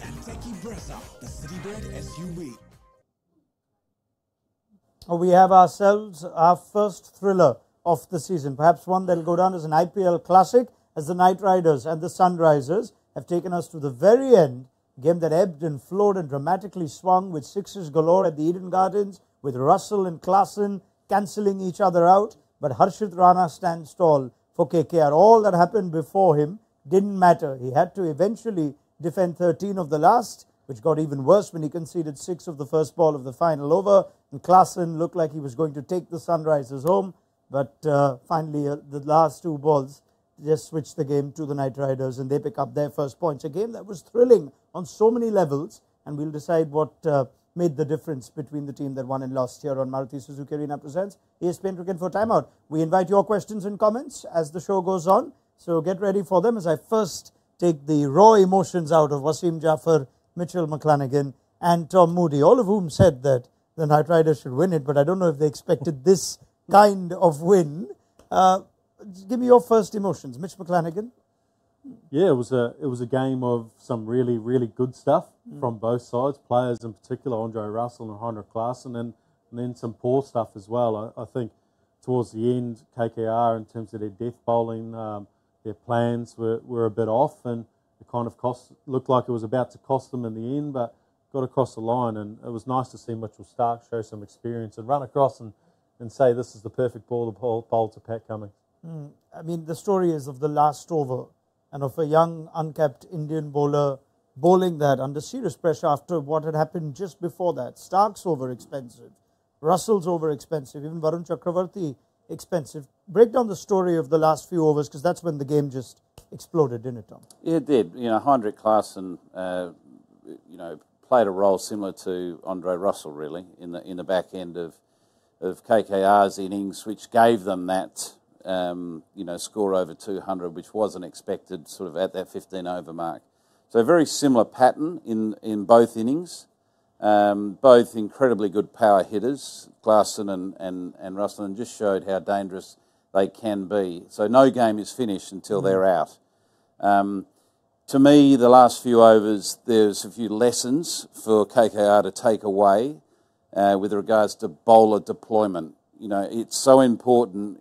and Brezza, the. We have ourselves our first thriller of the season, perhaps one that will go down as an IPL classic, as the Knight Riders and the Sunrisers have taken us to the very end. Game that ebbed and flowed and dramatically swung with sixes galore at the Eden Gardens, with Russell and Klaasen cancelling each other out. But Harshit Rana stands tall for KKR. All that happened before him didn't matter. He had to eventually defend 13 of the last, which got even worse when he conceded six of the first ball of the final over. And Klaasen looked like he was going to take the Sunrisers home. But uh, finally, uh, the last two balls just switched the game to the Knight Riders and they pick up their first points. A game that was thrilling on so many levels, and we'll decide what uh, made the difference between the team that won and lost here on Maruti Suzuki Arena Presents ESPN Cricket for Timeout. We invite your questions and comments as the show goes on, so get ready for them as I first take the raw emotions out of Wasim Jaffer, Mitchell McClenaghan, and Tom Moody, all of whom said that the Knight Riders should win it, but I don't know if they expected this kind of win. Uh, give me your first emotions, Mitch McClenaghan. Yeah, it was a it was a game of some really really good stuff mm. from both sides. Players in particular, Andre Russell and Heinrich Klaasen, and, and then some poor stuff as well. I, I, think towards the end, KKR in terms of their death bowling, um, their plans were, were a bit off, and it kind of cost looked like it was about to cost them in the end, but got across the line, and it was nice to see Mitchell Starc show some experience and run across and, and say this is the perfect ball to bowl, bowl to Pat Cummins. Mm. I mean, the story is of the last over and of a young, unkept Indian bowler bowling that under serious pressure after what had happened just before that. Starc's over expensive, Russell's over expensive, even Varun Chakravarthy expensive. Break down the story of the last few overs because that's when the game just exploded, didn't it, Tom? Yeah, it did. You know, Heinrich Klaasen, uh, you know, played a role similar to Andre Russell, really, in the in the back end of of KKR's innings, which gave them that um, you know, score over 200, which wasn't expected sort of at that 15 over mark. So a very similar pattern in, in both innings. Um, both incredibly good power hitters, Klaasen and, and, and Russell, and just showed how dangerous they can be. So no game is finished until mm. they're out. Um, to me, the last few overs, there's a few lessons for KKR to take away uh, with regards to bowler deployment. You know, it's so important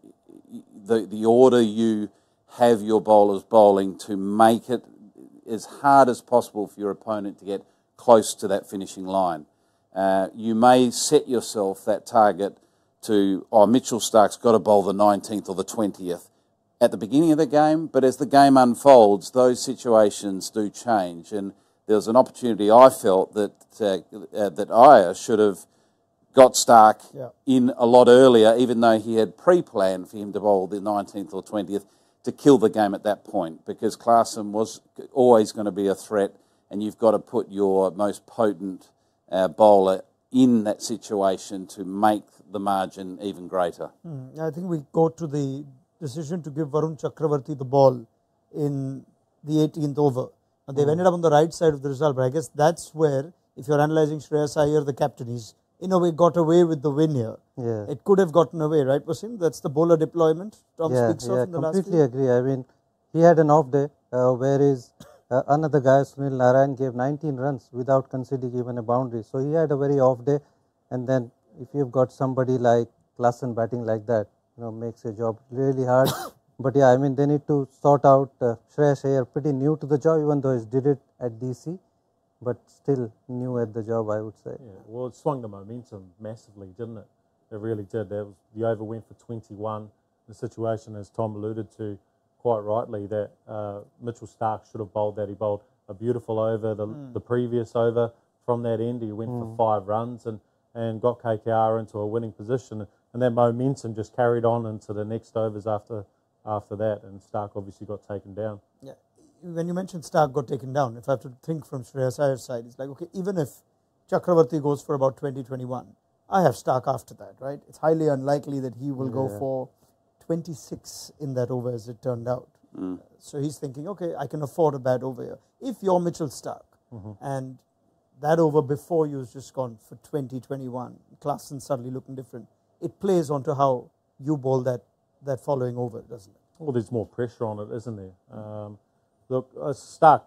the, the order you have your bowlers bowling to make it as hard as possible for your opponent to get close to that finishing line. Uh, you may set yourself that target to, oh, Mitchell Starc's got to bowl the 19th or the 20th at the beginning of the game, but as the game unfolds, those situations do change. And there was an opportunity I felt that, uh, uh, that should have got Starc yeah. in a lot earlier, even though he had pre-planned for him to bowl the 19th or 20th to kill the game at that point, because Klaasen was always going to be a threat, and you've got to put your most potent uh, bowler in that situation to make the margin even greater. Mm, I think we go to the decision to give Varun Chakravarthy the ball in the 18th over. And they've mm. ended up on the right side of the result, but I guess that's where, if you're analysing Shreyas Iyer, the captain, he's in a way got away with the win here. Yeah. It could have gotten away, right, Wasim? That's the bowler deployment Tom yeah, speaks yeah, of in the last completely agree. I mean, he had an off day, uh, whereas uh, another guy, Sunil Narine, gave 19 runs without conceding even a boundary. So he had a very off day. And then if you've got somebody like Klaasen batting like that, you know, makes your job really hard. but yeah, I mean, they need to sort out uh, Shreyas Iyer, pretty new to the job, even though he did it at DC but still new at the job, I would say. Yeah, well, it swung the momentum massively, didn't it? It really did. Was, the over went for 21. The situation, as Tom alluded to quite rightly, that uh, Mitchell Starc should have bowled that. He bowled a beautiful over the, mm. the previous over. From that end, he went mm. for hmm. five runs and, and got KKR into a winning position. And that momentum just carried on into the next overs after after that. And Starc obviously got taken down. Yeah, when you mentioned Starc got taken down, if I have to think from Shreyas Iyer's side, it's like, okay, even if Chakravarthy goes for about 20, 21, I have Starc after that, right? It's highly unlikely that he will yeah. go for 26 in that over as it turned out. Mm. So he's thinking, okay, I can afford a bad over here. If you're Mitchell Starc mm-hmm. and that over before you has just gone for 20, 21, Klaasen suddenly looking different, it plays onto how you bowl that, that following over, doesn't it? Well, there's more pressure on it, isn't there? Um, Look, uh, Starc,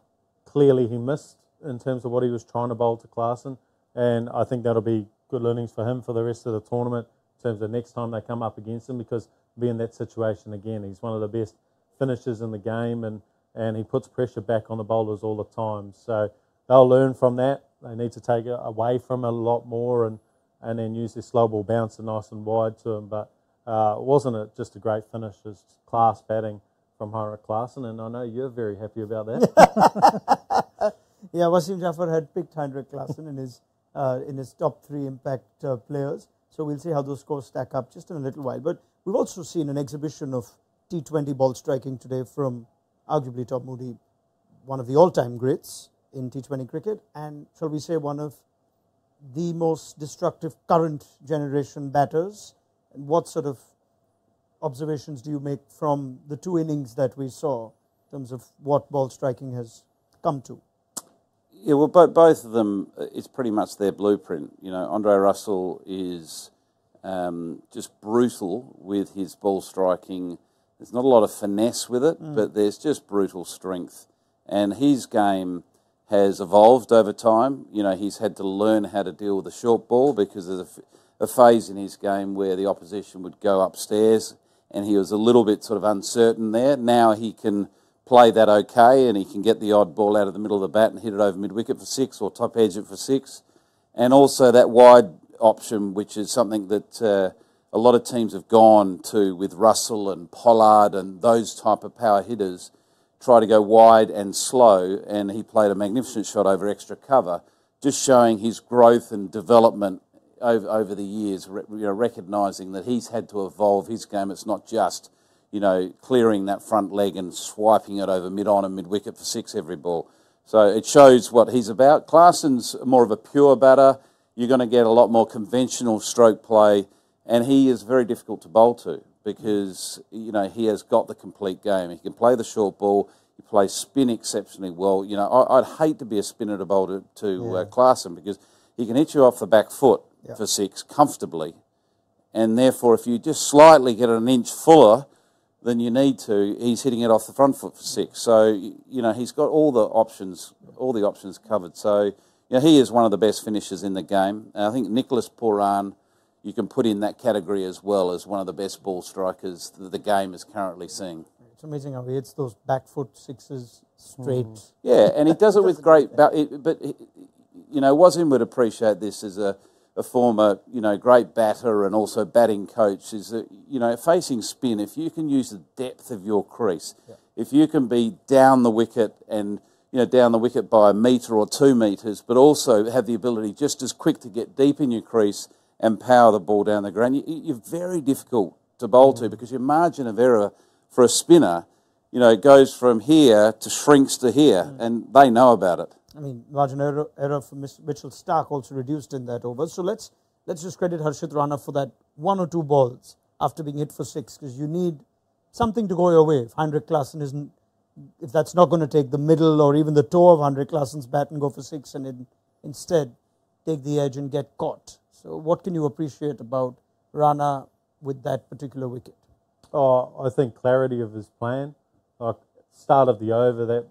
clearly he missed in terms of what he was trying to bowl to Klaasen, and I think that'll be good learnings for him for the rest of the tournament in terms of next time they come up against him because be in that situation again. He's one of the best finishers in the game, and and he puts pressure back on the bowlers all the time. So they'll learn from that. They need to take it away from it a lot more and, and then use their slow ball bouncer nice and wide to him. But uh, wasn't it just a great finish? Class batting from Heinrich Klaasen, and I know you're very happy about that. Yeah, Wasim Jaffer had picked Heinrich Klaasen in his uh, in his top three impact uh, players. So we'll see how those scores stack up just in a little while. But we've also seen an exhibition of T20 ball striking today from arguably Tom Moody, one of the all-time greats in T20 cricket, and shall we say one of the most destructive current generation batters. And what sort of observations do you make from the two innings that we saw in terms of what ball striking has come to? Yeah, well, both of them, uh, it's pretty much their blueprint. You know, Andre Russell is um, just brutal with his ball striking. There's not a lot of finesse with it, but there's just brutal strength. And his game has evolved over time. You know, he's had to learn how to deal with the short ball because there's a phase in his game where the opposition would go upstairs and he was a little bit sort of uncertain there. Now he can play that okay and he can get the odd ball out of the middle of the bat and hit it over mid wicket for six or top edge it for six. And also that wide option, which is something that uh, a lot of teams have gone to with Russell and Pollard and those type of power hitters, try to go wide and slow. And he played a magnificent shot over extra cover, just showing his growth and development over, over the years, you know, recognising that he's had to evolve his game. It's not just, you know, clearing that front leg and swiping it over mid on and mid wicket for six every ball. So it shows what he's about. Klaasen's more of a pure batter. You're going to get a lot more conventional stroke play, and he is very difficult to bowl to because you know he has got the complete game. He can play the short ball. He plays spin exceptionally well. You know, I, I'd hate to be a spinner to bowl to, to uh, Klaasen because he can hit you off the back foot for six comfortably, and therefore if you just slightly get an inch fuller than you need to, he's hitting it off the front foot for six. So you know he's got all the options, all the options covered. So you know he is one of the best finishers in the game. And I think Nicholas Pooran, you can put in that category as well as one of the best ball strikers that the game is currently seeing. It's amazing how he hits those back foot sixes straight. Mm-hmm. Yeah, and he does it with great. it- But you know, Wasim would appreciate this as a, a former, you know, great batter and also batting coach. Is that you know, facing spin, if you can use the depth of your crease, if you can be down the wicket and you know down the wicket by a metre or two metres, but also have the ability just as quick to get deep in your crease and power the ball down the ground, you, you're very difficult to bowl to mm. because your margin of error for a spinner, you know, goes from here to shrinks to here, mm. and they know about it. I mean, margin error, error for Mitchell Starc also reduced in that over. So let's let's just credit Harshit Rana for that one or two balls after being hit for six because you need something to go your way. If Heinrich Klaasen isn't, that's not going to take the middle or even the toe of Heinrich Klaasen's bat and go for six and in, instead take the edge and get caught. So what can you appreciate about Rana with that particular wicket? Oh, I think clarity of his plan. Like start of the over, that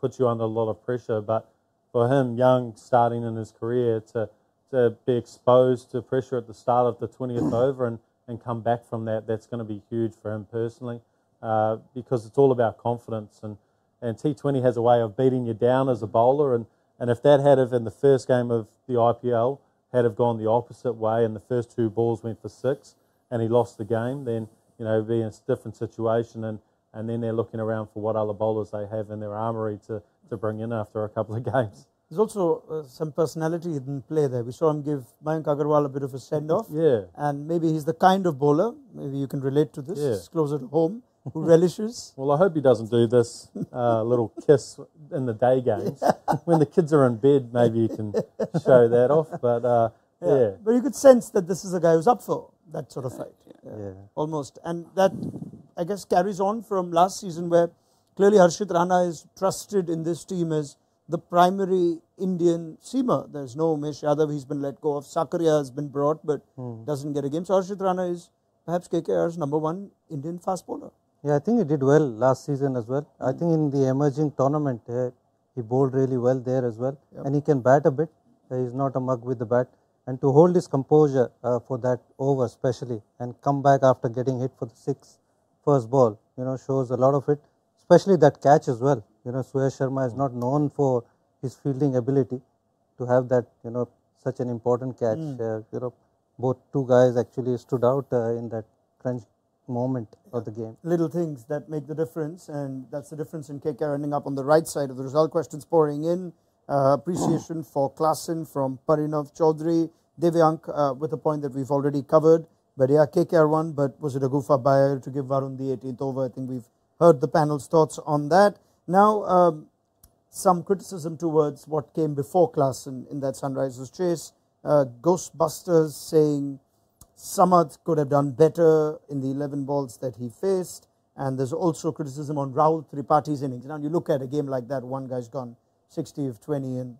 puts you under a lot of pressure. But for him, young, starting in his career, to to be exposed to pressure at the start of the twentieth over and, and come back from that, that's going to be huge for him personally, uh, because it's all about confidence. And and T Twenty has a way of beating you down as a bowler. And and if that had have in the first game of the IPL had have gone the opposite way, and the first two balls went for six, and he lost the game, then you know, be in a different situation, and, and then they're looking around for what other bowlers they have in their armoury to, to bring in after a couple of games. There's also uh, some personality in play there. We saw him give Mayank Agarwal a bit of a send off. Yeah. And maybe he's the kind of bowler, maybe you can relate to this, Yeah. it's closer to home, relishes. Well, I hope he doesn't do this uh, little kiss in the day games. when the kids are in bed, maybe you can show that off. But uh, yeah. But you could sense that this is a guy who's up for that sort of fight. Yeah. Almost. And that, I guess, carries on from last season where clearly Harshit Rana is trusted in this team as the primary Indian seamer. There's no Umesh Yadav, he's been let go of. Sakaria has been brought but doesn't get a game. So Harshit Rana is perhaps KKR's number one Indian fast bowler. Yeah, I think he did well last season as well. I think in the emerging tournament, uh, he bowled really well there as well, and he can bat a bit. Uh, he's not a mug with the bat, and to hold his composure uh, for that over, especially, and come back after getting hit for the sixth first ball, you know, shows a lot of it. Especially that catch as well. You know, Suyash Sharma is not known for his fielding ability. To have that, you know, such an important catch, uh, you know, both two guys actually stood out uh, in that crunch moment of the game. little things that make the difference, and that's the difference in KKR ending up on the right side of the result. Questions pouring in. Uh, appreciation for Klaasen from Parinav Chaudhary. Devyank uh, with a point that we've already covered. But yeah, KKR won, but was it a goof up by to give Varun the 18th over? I think we've heard the panel's thoughts on that. Now, um, some criticism towards what came before Klaasen in that Sunrisers chase. Uh, Ghostbusters saying Samad could have done better in the 11 balls that he faced. And there's also criticism on Rahul Tripathi's innings. Now, you look at a game like that, one guy's gone 60 of 20, and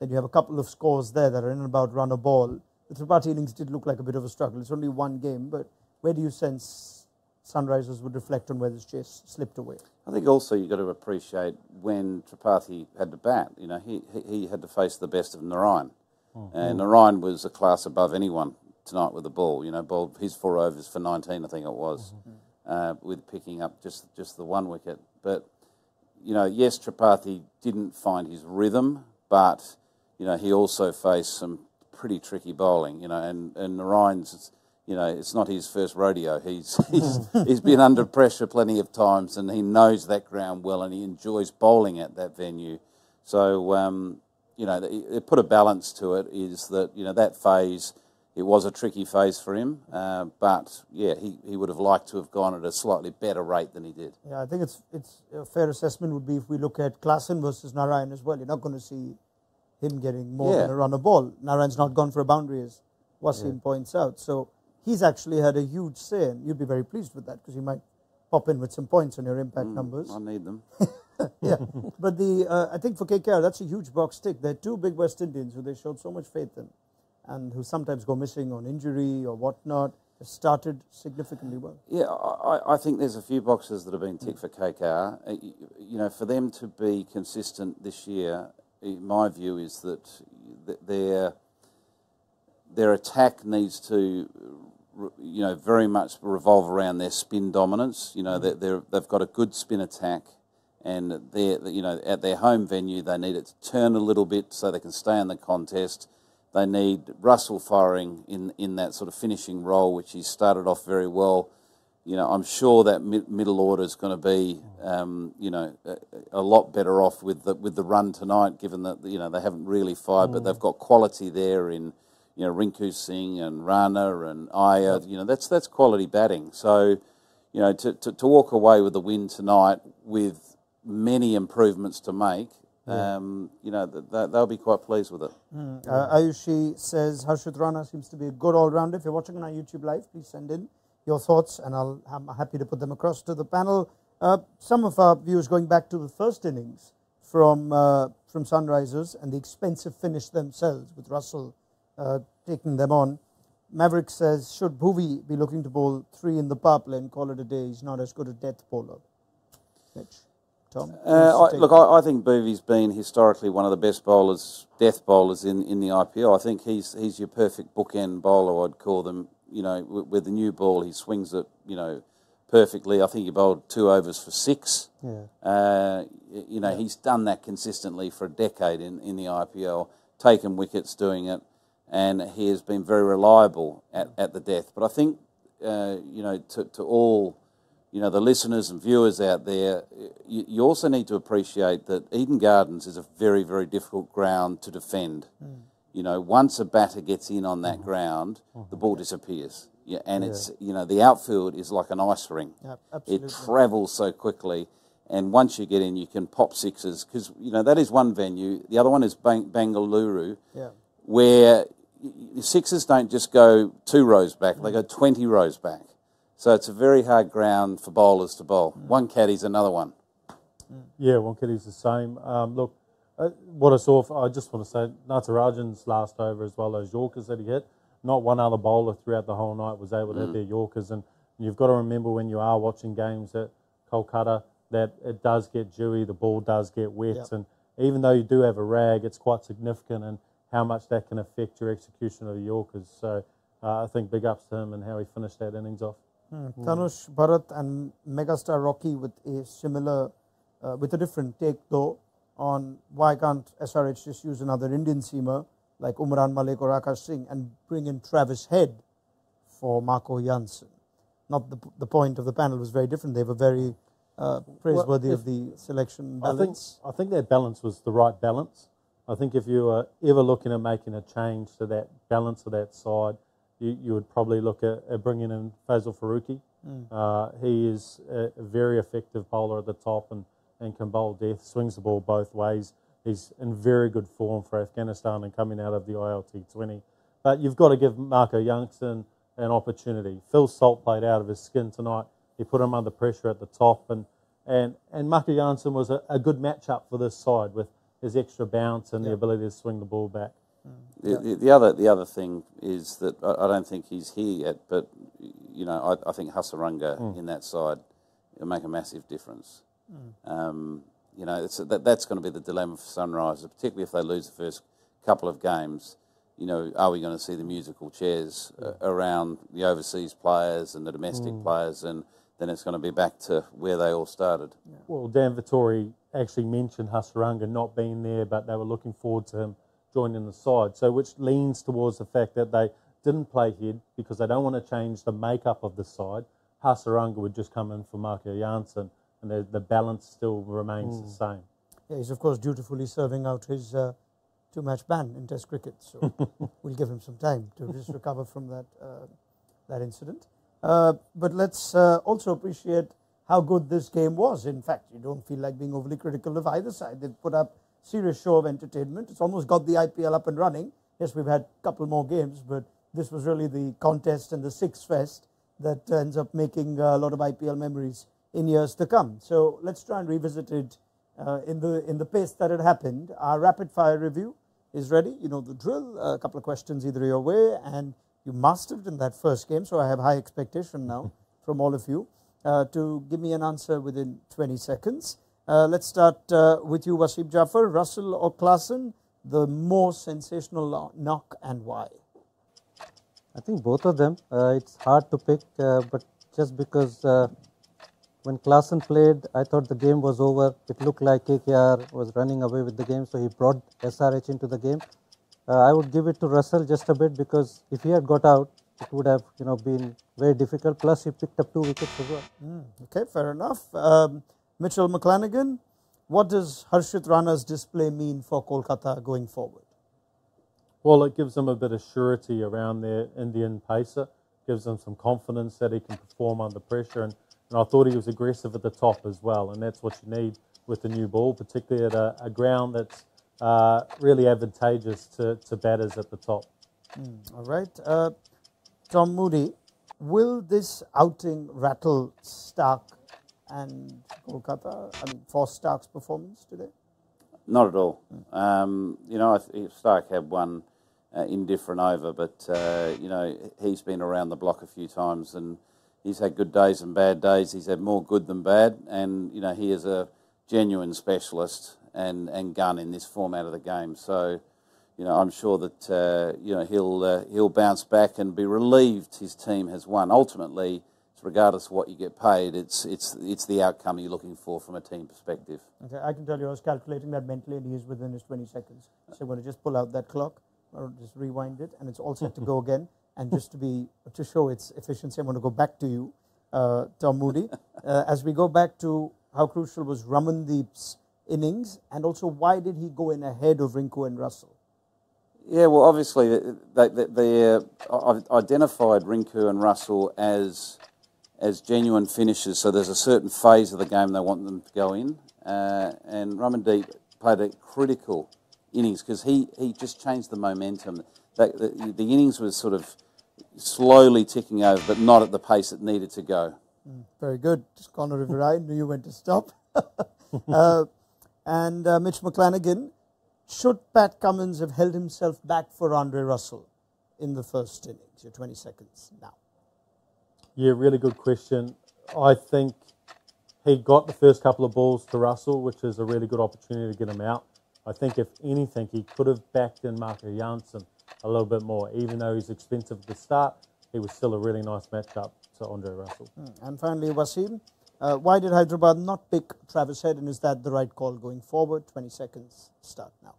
then you have a couple of scores there that are in and about run a ball. The Tripathi innings did look like a bit of a struggle. It's only one game, but where do you sense Sunrisers would reflect on where this chase slipped away? I think also you've got to appreciate when Tripathi had to bat. You know, he, he, he had to face the best of Narine. Oh. And Narine was a class above anyone tonight with the ball. You know, ball, his four overs for 19, I think it was, uh, with picking up just, just the one wicket. But, you know, yes, Tripathi didn't find his rhythm, but, you know, he also faced some pretty tricky bowling, you know, and, and Narine's, you know, it's not his first rodeo. He's, he's, he's been under pressure plenty of times and he knows that ground well and he enjoys bowling at that venue. So, um, you know, it put a balance to it is that, you know, that phase, it was a tricky phase for him, uh, but yeah, he, he would have liked to have gone at a slightly better rate than he did. Yeah, I think it's it's a fair assessment would be if we look at Klaasen versus Narine as well. You're not going to see him getting more Yeah. than a run a ball. Narine's not gone for a boundary, as Wasim points out. So he's actually had a huge say, and you'd be very pleased with that because he might pop in with some points on your impact numbers. I need them. yeah, but the uh, I think for KKR that's a huge box tick. They're two big West Indians who they showed so much faith in, and who sometimes go missing on injury or whatnot. They started significantly well. Yeah, I, I- think there's a few boxes that have been ticked for KKR. Uh, You know, for them to be consistent this year, my view is that their their attack needs to, you know, very much revolve around their spin dominance. You know, they're, they've got a good spin attack, and they're, you know, at their home venue, they need it to turn a little bit so they can stay in the contest. They need Russell firing in in that sort of finishing role, which he started off very well. You know, I'm sure that mid, middle order is going to be, um, you know, a, a lot better off with the with the run tonight, given that you know they haven't really fired, but they've got quality there in, you know, Rinku Singh and Rana and Iyer. You know, that's that's quality batting. So, you know, to, to, to walk away with the win tonight with many improvements to make, um, you know, th- th- they'll be quite pleased with it. Uh, Ayushi says Harshit Rana seems to be a good all rounder. If you're watching on our YouTube live, please send in your thoughts and I'll, I'm happy to put them across to the panel. Uh, some of our viewers going back to the first innings from, uh, from Sunrisers and the expensive finish themselves with Russell uh, taking them on. Maverick says, should Bhuvi be looking to bowl three in the power play and call it a day? He's not as good a death bowler. Mitch, Tom? Uh, I, look, I, I think Bhuvi's been historically one of the best bowlers, death bowlers in, in the IPL. I think he's he's your perfect bookend bowler. I'd call them. You know, with, with the new ball, he swings it. You know, perfectly. I think he bowled two overs for six. Yeah. Uh, you know, he's done that consistently for a decade in, in the IPL, taken wickets doing it, and he has been very reliable at, at the death. But I think, uh, you know, to, to all, you know, the listeners and viewers out there, you, you also need to appreciate that Eden Gardens is a very, very difficult ground to defend. Mm. You know, once a batter gets in on that ground, mm-hmm. the ball disappears. Yeah, and it's you know the outfield is like an ice ring. Yeah, it travels so quickly, and once you get in, you can pop sixes because you know that is one venue. The other one is Bang- Bangalore, Yeah. where sixes don't just go two rows back; they mm. go twenty rows back. So it's a very hard ground for bowlers to bowl. Wankhede's another one. Yeah, Wankhede's the same. Um, look, uh, what I saw, I just want to say, Natarajan's last over as well, those Yorkers that he hit, not one other bowler throughout the whole night was able to hit their Yorkers. And you've got to remember when you are watching games at Kolkata that it does get dewy, the ball does get wet, Yep. and, even though you do have a rag, it's quite significant and how much that can affect your execution of the Yorkers. So uh, I think big ups to him and how he finished that innings off. Tanush, Bharat, and megastar Rocky with a similar, uh, with a different take though, on why can't SRH just use another Indian seamer like Umran Malik or Akash Singh and bring in Travis Head for Marco Jansen? Not the, the point of the panel was very different. They were very uh, praiseworthy if- of the selection I think. I think that balance was the right balance. I think if you were ever looking at making a change to that balance of that side, you, you would probably look at, at bringing in Faisal Faruqi. Uh, he is a, a very effective bowler at the top and, and can bowl death, swings the ball both ways. He's in very good form for Afghanistan and coming out of the ILT20. But you've got to give Marco Jansen an opportunity. Phil Salt played out of his skin tonight. He put him under pressure at the top, and and and Marco Jansen was a, a good matchup for this side with his extra bounce and the ability to swing the ball back. The, the, the other the other thing is that I, I don't think he's here yet, but you know I, I think Hasaranga in that side will make a massive difference. Um, you know it's, that that's going to be the dilemma for Sunrisers, particularly if they lose the first couple of games. You know, are we going to see the musical chairs uh, around the overseas players and the domestic players, and then it's going to be back to where they all started. Well, Dan Vettori actually mentioned Hasaranga not being there, but they were looking forward to him joining the side. So, which leans towards the fact that they didn't play head because they don't want to change the makeup of the side. Hasaranga would just come in for Marco Jansen, and the, the balance still remains the same. Yeah, he's of course dutifully serving out his uh, two-match ban in Test cricket, so we'll give him some time to just recover from that uh, that incident. Uh, but let's uh, also appreciate how good this game was. In fact, you don't feel like being overly critical of either side. They've put up serious show of entertainment. It's almost got the IPL up and running. Yes, we've had a couple more games, but this was really the contest and the six fest that ends up making a lot of IPL memories in years to come. So let's try and revisit it uh, in the in the pace that it happened. Our rapid fire review is ready. You know the drill. a couple of questions either your way, and you mastered in that first game. So I have high expectation now from all of you uh, to give me an answer within 20 seconds. Uh, let's start uh, with you, Wasim Jaffer. Russell or Klaasen, the more sensational knock and why? I think both of them. Uh, it's hard to pick, uh, but just because uh, when Klaasen played, I thought the game was over. It looked like KKR was running away with the game, so he brought SRH into the game. Uh, I would give it to Russell just a bit because if he had got out, it would have you know been very difficult. Plus, he picked up two wickets as well. Okay, fair enough. Um, Mitchell McClenaghan, what does Harshit Rana's display mean for Kolkata going forward? Well, it gives them a bit of surety around their Indian pacer, gives them some confidence that he can perform under pressure. And, and I thought he was aggressive at the top as well, and that's what you need with the new ball, particularly at a, a ground that's uh, really advantageous to, to batters at the top. All right. Uh, Tom Moody, will this outing rattle Starc and Kolkata? I mean, for Starc's performance today? Not at all. Um, you know, Starc had one uh, indifferent over, but uh, you know he's been around the block a few times, and he's had good days and bad days. He's had more good than bad, and you know he is a genuine specialist and, and gun in this format of the game. So, you know, I'm sure that uh, you know he'll uh, he'll bounce back and be relieved his team has won. Ultimately, regardless of what you get paid, it's it's it's the outcome you're looking for from a team perspective. Okay, I can tell you I was calculating that mentally and he is within his 20 seconds. So I'm going to just pull out that clock or just rewind it and it's all set to go again. And just to be to show its efficiency, I'm going to go back to you, uh, Tom Moody, uh, as we go back to how crucial was Ramandeep's innings and also why did he go in ahead of Rinku and Russell? Yeah, well, obviously they, they, they uh, I've identified Rinku and Russell as as genuine finishers. So there's a certain phase of the game they want them to go in, uh, and Ramandeep played a critical innings because he, he just changed the momentum. That, the, the innings was sort of slowly ticking over, but not at the pace it needed to go. Very good. Just of your. Knew you went to stop. uh, and uh, Mitch McClenaghan, should Pat Cummins have held himself back for Andre Russell in the first innings? Your 20 seconds now. Yeah, really good question. I think he got the first couple of balls to Russell, which is a really good opportunity to get him out. I think if anything, he could have backed in Marco Jansen a little bit more. Even though he's expensive at the start, he was still a really nice matchup to Andre Russell. And finally, Wasim, uh, why did Hyderabad not pick Travis Head, and is that the right call going forward? 20 seconds start now.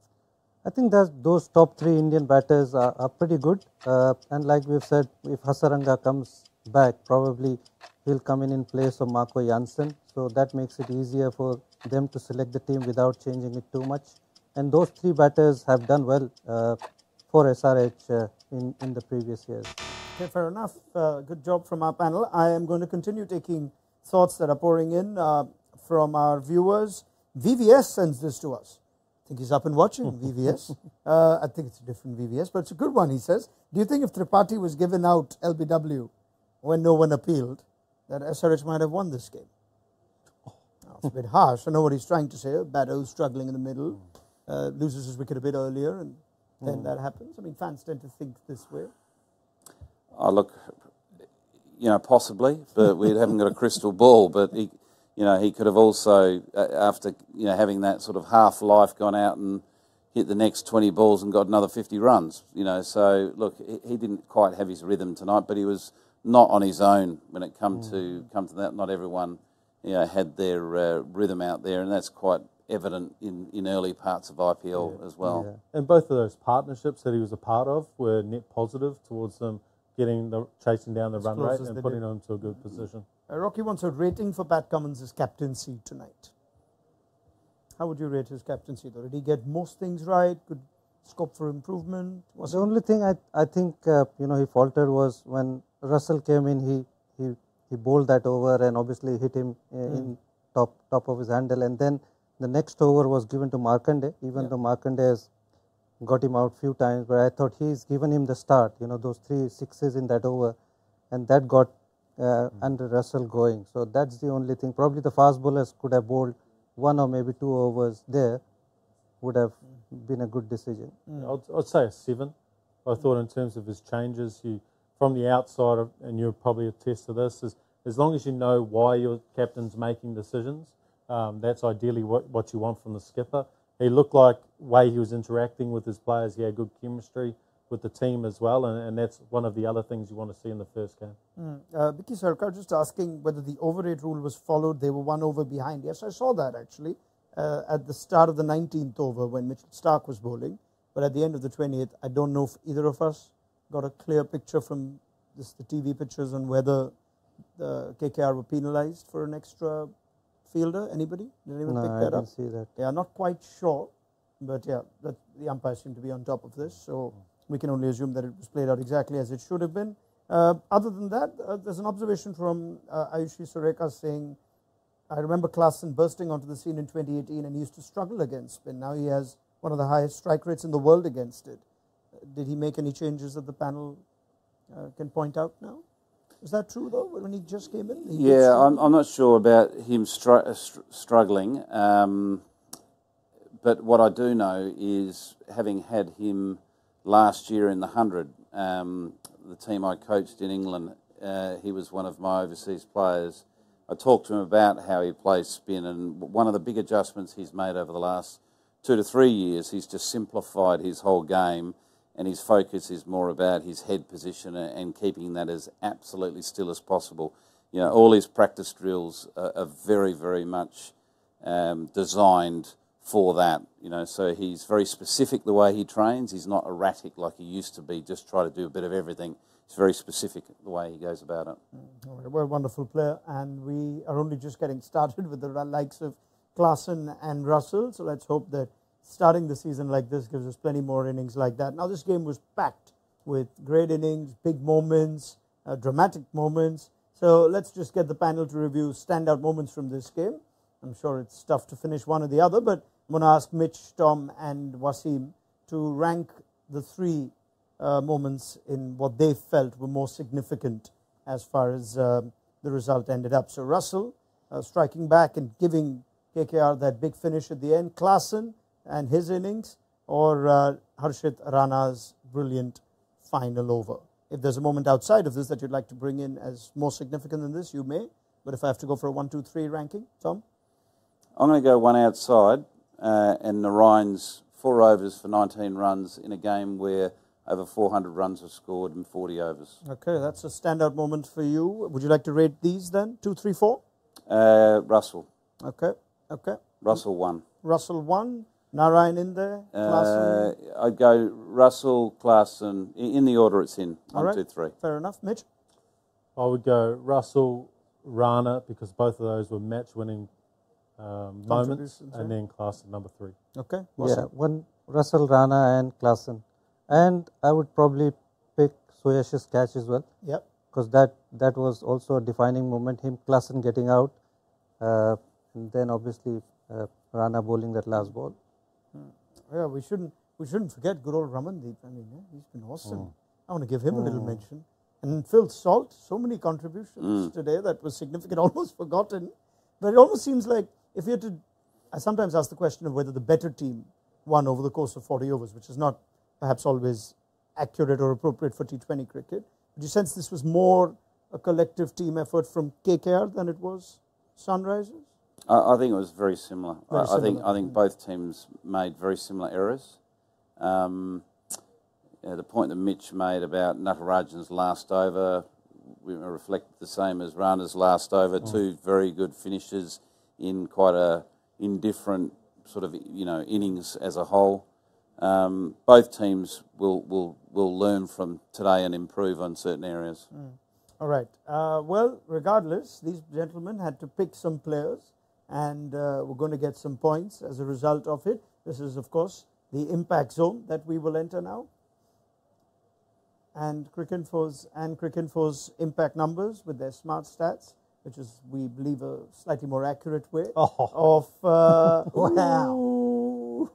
I think that those top three Indian batters are, are pretty good. Uh, and like we've said, if Hasaranga comes back, probably he'll come in in place of Marco Jansen. So that makes it easier for them to select the team without changing it too much. And those three batters have done well uh, for SRH uh, in, in the previous years. Okay, fair enough. Uh, good job from our panel. I am going to continue taking thoughts that are pouring in uh, from our viewers. VVS sends this to us. I think he's up and watching VVS. Uh, I think it's a different VVS, but it's a good one, he says. Do you think if Tripathi was given out LBW when no one appealed, that SRH might have won this game? Now, it's a bit harsh. I know what he's trying to say. Baddo struggling in the middle, uh, loses his wicket a bit earlier, and then that happens. I mean, fans tend to think this way. Oh, look, you know, possibly, but we haven't got a crystal ball. But he, you know, he could have also, uh, after you know having that sort of half life, gone out and hit the next twenty balls and got another fifty runs. You know, so look, he, he didn't quite have his rhythm tonight, but he was not on his own when it come to come to that. Not everyone, you know, had their uh, rhythm out there, and that's quite evident in, in early parts of IPL as well. Yeah. And both of those partnerships that he was a part of were net positive towards them getting the chasing down the As run close rate and putting them to a good position. Uh, Rocky wants a rating for Pat Cummins' captaincy tonight. How would you rate his captaincy? Though? Did he get most things right? Good scope for improvement? Was The only thing I, I think uh, you know he faltered was when Russell came in. He he he bowled that over and obviously hit him uh, in top top of his handle. And then the next over was given to Markande, even though Markande has got him out few times. But I thought he's given him the start. You know those three sixes in that over, and that got uh, under Russell going. So that's the only thing. Probably the fast bowlers could have bowled one or maybe two overs there. Would have been a good decision. I'd, I'd say a seven. I thought in terms of his changes, you from the outside, of, and you're probably attest to this, is as long as you know why your captain's making decisions, um, that's ideally what, what you want from the skipper. He looked like way he was interacting with his players. He had good chemistry with the team as well, and, and that's one of the other things you want to see in the first game. Uh, Vicky Sarkar just asking whether the over rate rule was followed. They were one over behind. Yes, I saw that actually uh, at the start of the 19th over when Mitchell Starc was bowling. But at the end of the 20th, I don't know if either of us got a clear picture from this, the TV pictures on whether the KKR were penalised for an extra fielder. Anybody? Did anyone No, pick I that didn't up? see that. Yeah, not quite sure, but yeah, that, the umpires seem to be on top of this, so we can only assume that it was played out exactly as it should have been. Uh, other than that, uh, there's an observation from uh, Ayushi Sureka saying, I remember Klaasen bursting onto the scene in 2018 and he used to struggle against spin. Now he has one of the highest strike rates in the world against it. Did he make any changes that the panel uh, can point out now? Is that true though, when he just came in? Yeah. I'm, I'm not sure about him str- uh, str- struggling, um, but what I do know is having had him last year in the 100, um, the team I coached in England, uh, he was one of my overseas players. I talked to him about how he plays spin, and one of the big adjustments he's made over the last two to three years, he's just simplified his whole game, and his focus is more about his head position and, keeping that as absolutely still as possible. You know, all his practice drills are, are very, very much um, designed for that. You know, so he's very specific the way he trains. He's not erratic like he used to be. Just try to do a bit of everything. He's very specific the way he goes about it. Right, Well, wonderful player, and we are only just getting started with the likes of Klaasen and Russell. So let's hope that starting the season like this gives us plenty more innings like that. Now, this game was packed with great innings, big moments, uh, dramatic moments. So let's just get the panel to review standout moments from this game. I'm sure it's tough to finish one or the other, but I'm going to ask Mitch, Tom, and Wasim to rank the three uh, moments in what they felt were more significant as far as um, the result ended up. So Russell uh, striking back and giving KKR that big finish at the end, Klaasen and his innings, or uh, Harshit Rana's brilliant final over. If there's a moment outside of this that you'd like to bring in as more significant than this, you may. But if I have to go for a one, two, three ranking, Tom? I'm going to go one outside uh, and Narine's four overs for 19 runs in a game where over 400 runs were scored in 40 overs. Okay, that's a standout moment for you. Would you like to rate these then? Two, three, four? Uh, Russell. Okay, okay. Russell won. Russell one, Narine in there, Klaasen. Uh, I'd go Russell, Klaasen, i- in the order it's in. All One, right. two, three. Fair enough. Mitch? I would go Russell, Rana, because both of those were match winning um, moments, Contributions, and then class at number three. Okay. Yeah, Wasim? one Russell Rana and Klaasen. And I would probably pick Suyash's catch as well Yep. because that, that was also a defining moment. Him, Klaasen getting out, uh, and then obviously uh, Rana bowling that last ball. Yeah, we shouldn't we shouldn't forget good old Ramandeep. I mean, yeah, he's been awesome. Oh. I want to give him a little oh. mention. And Phil Salt, so many contributions hmm. today that was significant, almost forgotten. But it almost seems like if you had to, I sometimes ask the question of whether the better team won over the course of 40 overs, which is not perhaps always accurate or appropriate for T20 cricket. But you sense this was more a collective team effort from KKR than it was Sunrisers? I, I think it was very similar. Very I, I think. I think both teams made very similar errors. Um, yeah, the point that Mitch made about Natarajan's last over, we reflect the same as Rana's last over. Two very good finishes in quite a indifferent sort of you know innings as a whole. Um, both teams will, will will learn from today and improve on certain areas. All right. Uh, well, regardless, these gentlemen had to pick some players, and uh, we're going to get some points as a result of it. This is, of course, the impact zone that we will enter now. And Cricinfo's and Cricinfo's impact numbers with their smart stats, which is, we believe, a slightly more accurate way Oh. of. Uh, Wow.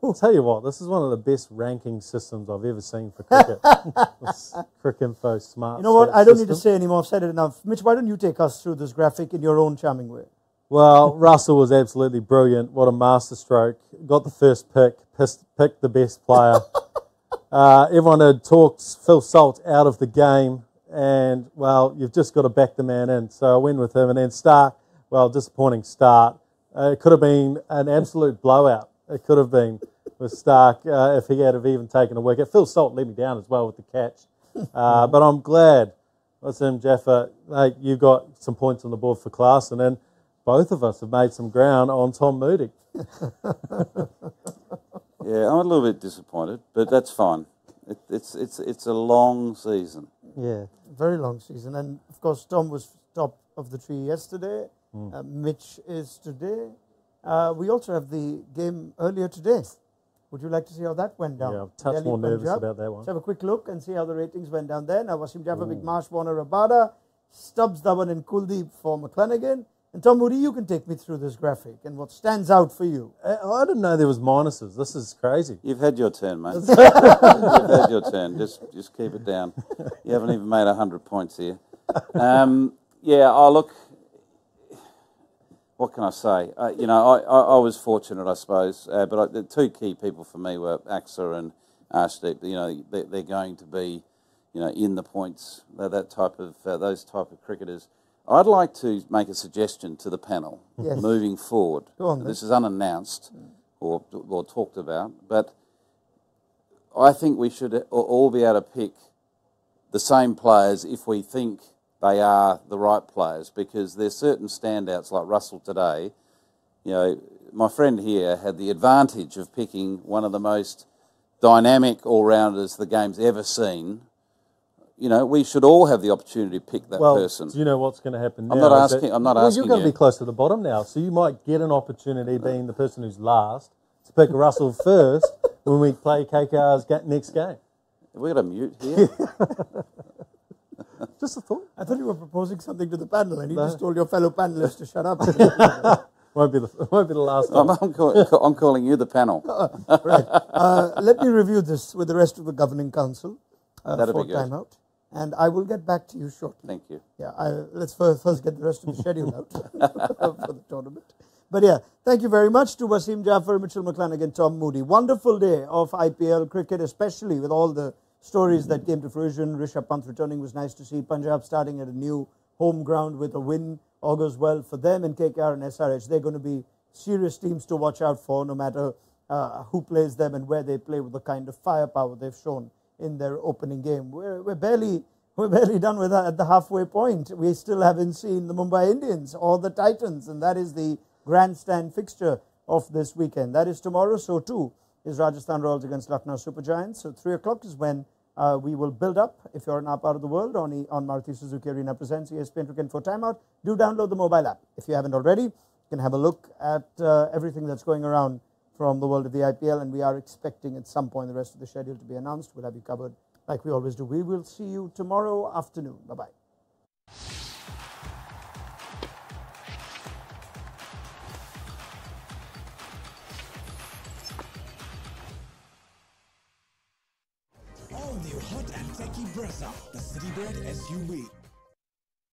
I'll tell you what, this is one of the best ranking systems I've ever seen for cricket. Cricinfo Smart. You know what? I don't need to system. say anymore. I've said it enough. Mitch, why don't you take us through this graphic in your own charming way? Well, Russell was absolutely brilliant. What a masterstroke. Got the first pick, pissed, picked the best player. uh, everyone had talked Phil Salt out of the game, and, well, you've just got to back the man in. So I went with him. And then Starc, well, disappointing start. Uh, it could have been an absolute blowout. It could have been with Starc uh, if he had have even taken a wicket. Phil Salt let me down as well with the catch. Uh, but I'm glad. Wasim Jaffer, mate, you got some points on the board for class, and then both of us have made some ground on Tom Moody. Yeah, I'm a little bit disappointed, but that's fine. It, it's it's it's a long season. Yeah. very long season. And of course, Tom was top of the tree yesterday. Uh, Mitch is today. Uh, we also have the game earlier today. Would you like to see how that went down? Yeah, I'm a touch Delhi, more nervous about that one. Let's have a quick look and see how the ratings went down there. Now, Wasim Jaffer, Big Marsh, Warner, Rabada, Stubbs, Dhawan, and Kuldeep for McClenaghan. And Tom Moody, you can take me through this graphic and what stands out for you. I I didn't know there was minuses. This is crazy. You've had your turn, mate. You've had your turn. Just just keep it down. You haven't even made hundred points here. Um, yeah. Oh, look. What can I say? Uh, you know, I, I, I was fortunate, I suppose. Uh, but I, the two key people for me were Axar and Arshdeep. You know, they, they're going to be, you know, in the points. They're that type of uh, those type of cricketers. I'd like to make a suggestion to the panel Yes. moving forward. On, this is unannounced or or talked about, but I think we should all be able to pick the same players if we think they are the right players because there's certain standouts like Russell today. You know, my friend here had the advantage of picking one of the most dynamic all rounders the game's ever seen. You know, we should all have the opportunity to pick that Well, person. do you know what's going to happen now? I'm not is that- asking- I'm not well, asking You're going to you. be close to the bottom now, so you might get an opportunity, being the person who's last, to pick Russell first when we play KKR's next game. Have we got a mute here? Just a thought. I thought you were proposing something to the panel and you just told your fellow panelists to shut up. Won't be the won't be the last I'm. I'm, call, I'm calling you the panel. right. Uh, let me review this with the rest of the governing council uh, That'd for be good. timeout, and I will get back to you shortly. Thank you. Yeah, I, let's first, first get the rest of the schedule out for the tournament. But yeah, thank you very much to Wasim Jaffer, Mitchell McClenaghan, Tom Moody. Wonderful day of IPL cricket, especially with all the stories that came to fruition. Rishabh Pant returning was nice to see. Punjab starting at a new home ground with a win augurs well for them and KKR and SRH. They're going to be serious teams to watch out for, no matter uh, who plays them and where they play with the kind of firepower they've shown in their opening game. We're, we're barely we're barely done with that at the halfway point. We still haven't seen the Mumbai Indians or the Titans, and that is the grandstand fixture of this weekend. That is tomorrow. So too is Rajasthan Royals against Lucknow Super Giants. So three o'clock is when uh, we will build up. If you're in our part of the world, on, on Maruti Suzuki Arena presents ESPNcricinfo Timeout, do download the mobile app. If you haven't already, you can have a look at uh, everything that's going around from the world of the IPL, and we are expecting at some point the rest of the schedule to be announced. We'll have you covered like we always do. We will see you tomorrow afternoon. Bye bye. All new hot and techy Brezza, the Citybird SUV.